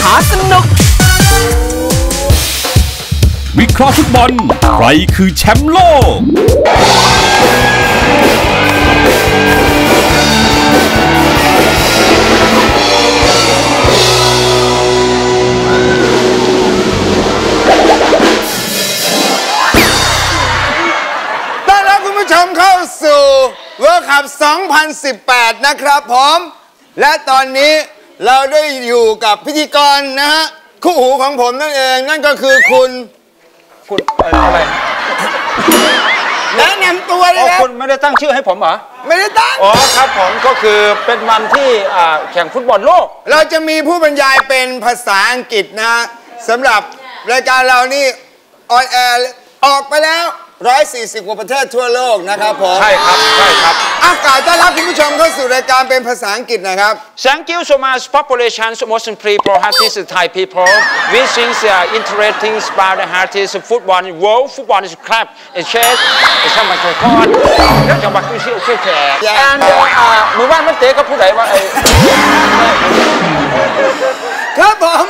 หาสนุก วิเคราะห์ฟุตบอล ใครคือแชมป์โลก ต้อนรับคุณผู้ชมเข้าสู่เวิร์คัพ2018 นะครับผม และตอนนี้ เราได้อยู่กับพิธีกรนะฮะคู่หูของผมนั่นเอง นั่นก็คือคุณคุณอะไรแนะนำตัวเลอ๋ยอครับคุณไม่ได้ตั้งชื่อให้ผมเหรอ ไม่ได้ตั้ง อ๋อครับผมก็คือเป็นวันที่อ่าแข่งฟุตบอลโลก เราจะมีผู้บรรยายเป็นภาษาอังกฤษนะฮะสำหรับรายการเรานี่ on air ออกไปแล้ว 140 กว่าประเทศทั่วโลกนะครับผม ใช่ครับ ใช่ครับ อากาศต้อนรับคุณผู้ชมเข้าสู่รายการเป็นภาษาอังกฤษนะครับ Thank you so much population Muslim people artists Thai people we think they are interesting about the artists football world football is club is chess ไอ้ช่างมันเคยก้อนแล้วจังหวัดที่เชี่ยวเชี่ยวแขกอย่า and อ่ามือบ้านมันเตะกับผู้ใดว่าไอ้ครับผม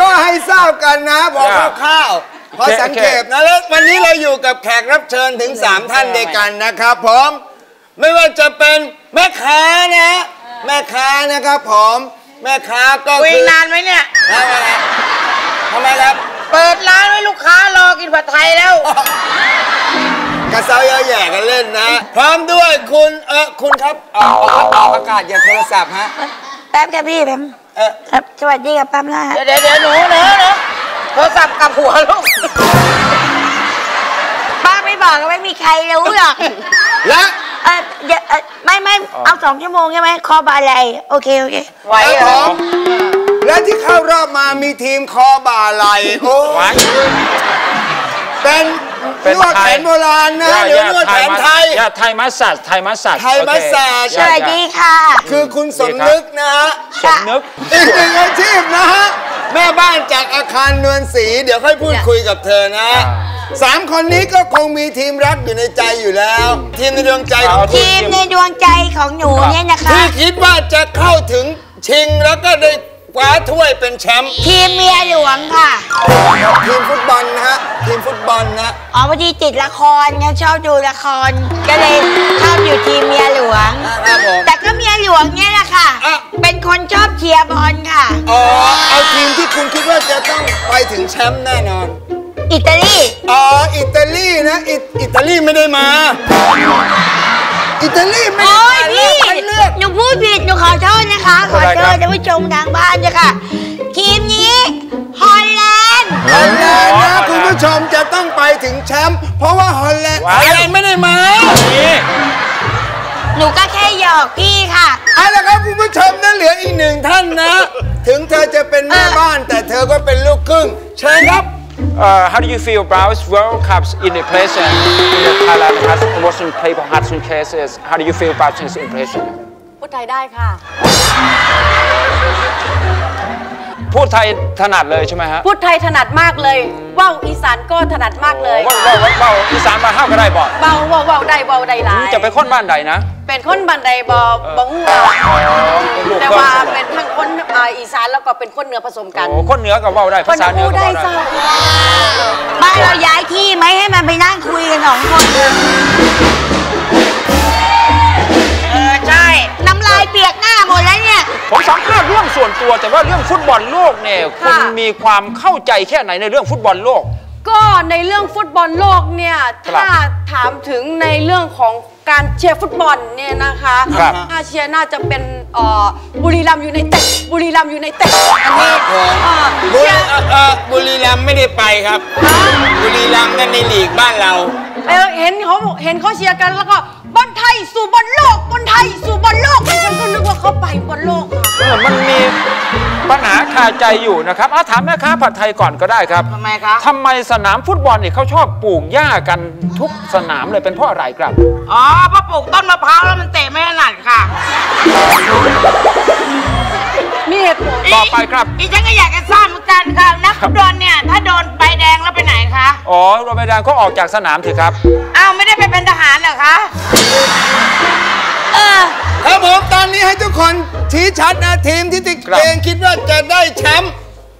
ก็ให้ทราบกันนะ บอกอย่าคร่าวๆ พอโอเคสังเกตนะแล้ววันนี้เราอยู่กับแขกรับเชิญถึง 3 ท่านด้วยกันนะครับผมไม่ว่าจะเป็นแม่ค้านะ แม่ค้านะครับผมแม่ค้าก็คุยคือนานไหมเนี่ยทำไมครับทำไมครับเปิดร้านไว้ลูกค้ารอกินผัดไทยแล้ว กระเซาเยอะแย่กันเล่นนะ พร้อมด้วยคุณเออคุณครับออกออกออกอากาศอย่าโทรศัพท์ฮะแป๊บครับพี่แป๊บเออ ครับสวัสดีครับแป๊บนะฮะเดี๋ยวเดี๋ยวเดี๋ยวหนูเนอะเนอะ โทรศัพท์กลับหัวลูก ป้าไม่บอกก็ไม่มีใครรู้หรอก และเออเดี๋ยวเอ่อไม่ไม่เอาสองชั่วโมงใช่ไหมคอบาอะไรโอเคโอเค ไหวครับเหรผอมและที่เข้ารอบมามีทีมคอบ่าไหลโอ้หวานเป็นเป็นนวดแผนโบราณนะหรือนวดแผนไทย ยาไทยมัสซัสไทยมัสซัสไทยมัสซัสสวัสดีค่ะ คือคุณสมนึกนะฮะสมนึกอีกหนึ่งอาชีพนะฮะ แม่บ้านจากอาคารนวลศรีเดี๋ยวค่อยพูดคุยกับเธอนะสามคนนี้ก็คงมีทีมรักอยู่ในใจอยู่แล้ว ทีมในดวงใจของคุณทีมในดวงใจของหนูเนี่ยนะคะที่คิดว่าจะเข้าถึงชิงแล้วก็ได้คว้าถ้วยเป็นแชมป์ทีมเมียหลวงค่ะ ทีมฟุตบอลนะฮะทีมฟุตบอลนะอ๋อพอดีติดละครไงชอบดูละคร ก็เลยชอบอยู่ทีมเมียหลวงครับผมแต่ก็เมียหลวงเนี่ยแหละค่ะอะ เป็นคนชอบเชียร์บอลค่ะอ๋อเอาทีมที่ คุณคิดว่าจะต้องไปถึงแชมป์แน่นอน อิตาลี อ๋อ อิตาลีนะ อิอิตาลีไม่ได้มา อิตาลีไม่ได้โอ้มายเลืพี่อกคัดเลือก หนูพูดผิด หนูขอโทษนะคะ ขอโทษท่านผู้ชมทางบ้านด้วยค่ะ ทีมนี้ฮอลแลนด์ ฮอลแลนด์นะคุณผู้ชมจะต้องไปถึงแชมป์เพราะว่าฮอลแลนด์ฮว้าวอลแลนด์ไม่ได้มา นี่ หนูก็แค่หยอกพี่ค่ะ เอาละครับคุณผู้ชมนั่นเหลืออีกหนึ่งท่านนะ ถึงเธอจะเป็นแม่บ้าน แต่เธอก็เป็นลูกครึ่งเชิญครับ Uh, how do you feel about World Cups in the present in the Thailand has Muslim people has some cases? How do you feel about this impression? พูดไทยได้ค่ะ พูดไทยถนัดเลยใช่ไหมฮะพูดไทยถนัดมากเลยว่าวอีสานก็ถนัดมากเลยว่าว่าว่าว่าอีสานมาห้าวก็ได้บ่เบาเบาเบาได้เบาได้หลายจะไปค้นบ้านใดนะ เป็นคนบันไดบอบงหัวเป็นลูกแต่ครึ่งว่าเป็นทั้งคนอ่าอีสานแล้วก็เป็นคนเหนือผสมกันโอ้คนเหนือกับเว้าได้คนภาษาเหนือพูดกับได้เว้าได้เจ้าบ้านเราย้ายที่ไหมให้มันไปนั่งคุยกันสองคนเออใช่น้ำลายเปียกหน้าหมดแล้วเนี่ยผม สัมภาษณ์เรื่องส่วนตัวแต่ว่าเรื่องฟุตบอลโลกเนี่ยคุณมีความเข้าใจแค่ไหนในเรื่องฟุตบอลโลก ก็ในเรื่องฟุตบอลโลกเนี่ย ครับถ้าถามถึงในเรื่องของการเชียร์ฟุตบอลเนี่ยนะคะครับ อาเชียร์น่าจะเป็นเอ่อบุรีรัมย์ยูไนเต็ดบุรีรัมย์ยูไนเต็ดอันนี้อ่าบุเชีรียร์เอ่อเอ่อบุรีรัมย์ไม่ได้ไปครับ บุรีรัมย์นั่นในลีกบ้านเราเออเห็นเขาเห็นเขาเชียร์กันแล้วก็บอลไทยสู่บอลโลกบอลไทยสู่บอลโลกฉันก็นึกว่าเขาไปบอลโลกค่ะเออมันมีปัญหาคาใจอยู่นะครับเอาถามแม่ค้าผัดไทยก่อนก็ได้ครับทำไมครับทำไมสนามฟุตบอลเนี่ยเขาชอบปลูกหญ้ากันทุกสนามเลยเป็นเพราะอะไรครับ อ๋อเพราะปลูกต้นมะพร้าวแล้วมันเตะไม่ถนัดค่ะ มีเหตุผลต่อไปครับ อีฉันก็อยากจะทราบเหมือนกันค่ะนักฟุตบอลเนี่ยถ้าโดนใบแดงแล้วไปไหนคะอ๋อโรเบร์ตก็ออกจากสนามสิครับ อ้าวไม่ได้ไปเป็นทหารเหรอคะเออครับผมตอนนี้ให้ทุกคนชี้ชัดนะทีมที่ติครับเองคิดว่าจะได้แชมป์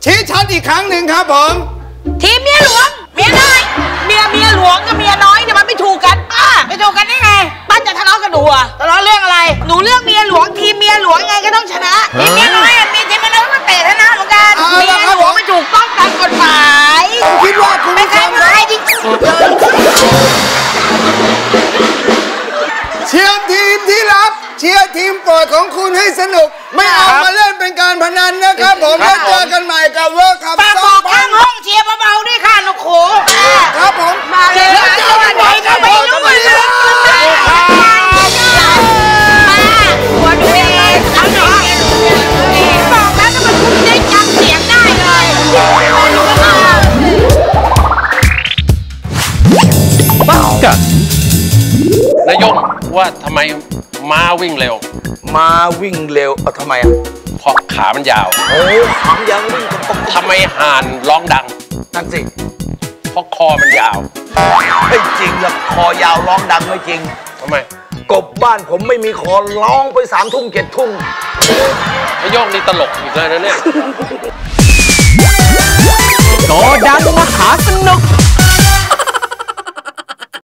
ชี้ชัดอีกครั้งหนึ่งครับผมทีมเมียหลวงเมียน้อยเมียเมียหลวงกับเมียน้อยเนี่ยมันไม่ถูกกันอะไม่ถูกกันได้ไงป้าจะทะเลาะกับหนูอะทะเลาะเรื่องอะไร หนูเลือกเมียหลวงทีมเมี ยหลวงไงก็ต้องชนะทีมเมียน้อยอะมีทีมเมียน้อยก็เตะชนะเหมือนกันเอาเมียละครับหลวงไม่ถูกต้องตามกฎหมายคิดว่าคุณไม่ผู้ชใช่มไม่ใช่ดิเชียร์ทีมที่รับ เชียร์ทีมโปรดของคุณให้สนุก ไม่เอามาเล่นเป็นการพนันนะครับ ผมแล้วเจอกันใหม่กับเวิร์คคัพฝากสบอองกพัข้านงห้องเชียร์เบาๆด้วยค่ะ ย่ว่าทำไมม้าวิ่งเร็วม้าวิ่งเร็วเอาทำไมอะเพราะขามันยาว โอ้ยขำยังวิ่งกับทำไมห่านร้องดัง นั่นสิเพราะคอมันยาวไม่จริงหรอกคอยาวร้องดังไม่จริง ทำไมกบบ้านผมไม่มีคอร้องไปสามทุ่มเก็ดทุ่มไย่งนี่ตลกอีกเลยนะเนี่ย โตดังมหาสนุก